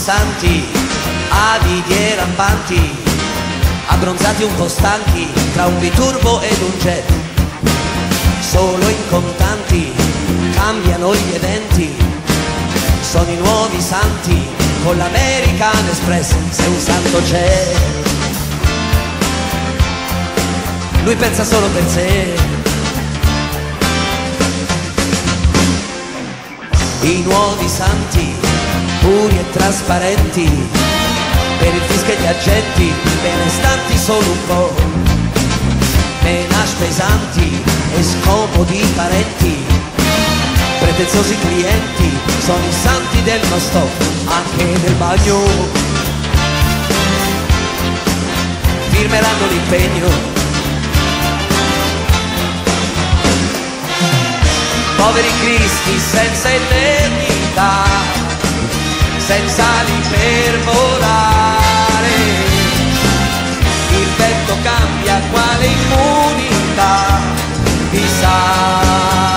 santi, avidi rampanti, abbronzati un po' stanchi tra un biturbo ed un jet. Solo in contanti cambiano gli eventi, sono i nuovi santi con l'American Express, se un santo c'è. Lui pensa solo per sé. I nuovi santi, puri e trasparenti, per il fisco e gli agenti, benestanti solo un po', menage pesanti e scomodi parenti, pretenziosi clienti, sono i santi del no stop, anche nel bagno. Firmeranno l'impegno. Poveri cristi senza eternità, senza ali per volare. Il vento cambia quale immunità vi salverà.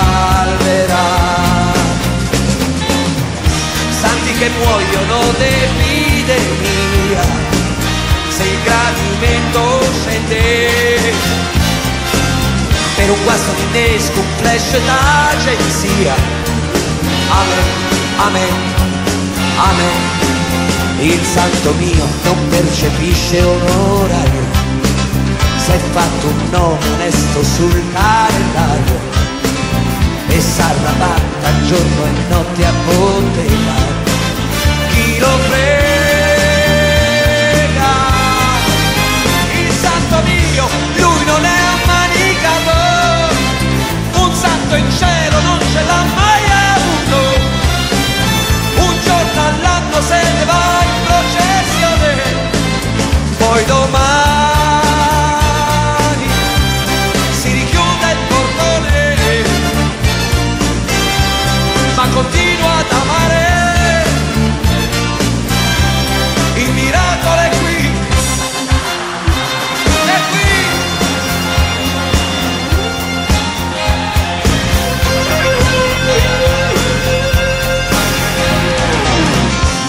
Santi che muoiono d'epidemia, se il gradimento scende per un guasto di innesco, un flash d'agenzia. Amen, amen, amen. Il santo mio non percepisce onorario, se è fatto un nome onesto sul calendario e s'arrabatta giorno e notte a bottega.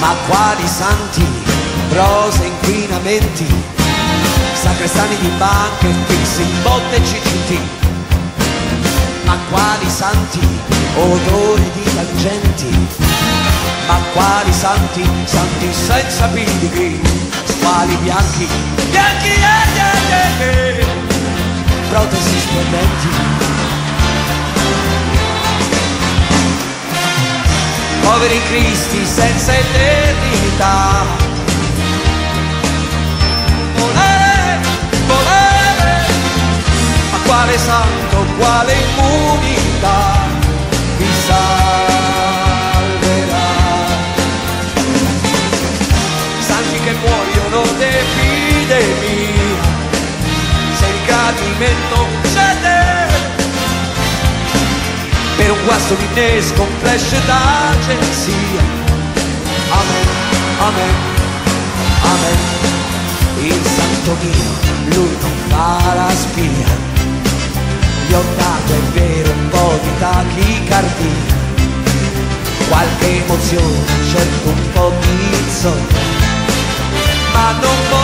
Ma quali santi, rose inquinamenti, sacrestani di banche, fissi, botte CCT. Ma quali santi, odori di tangenti, ma quali santi, santi senza pilgri, squali bianchi, bianchi e eh, eh, eh, protesi splendenti poveri cristi senza eternità. Volere, volere, ma quale santo, quale immunità vi salverà? Santi che muoiono d'epidemia, se il gradimento cede per un guasto di un flash d'agenzia. Amen, amen, amen. Il santo mio, lui non fa la spia. Gli ho dato, è vero, un po' di tachicardia. Qualche emozione, cerco un po' di insonnia, ma non voglio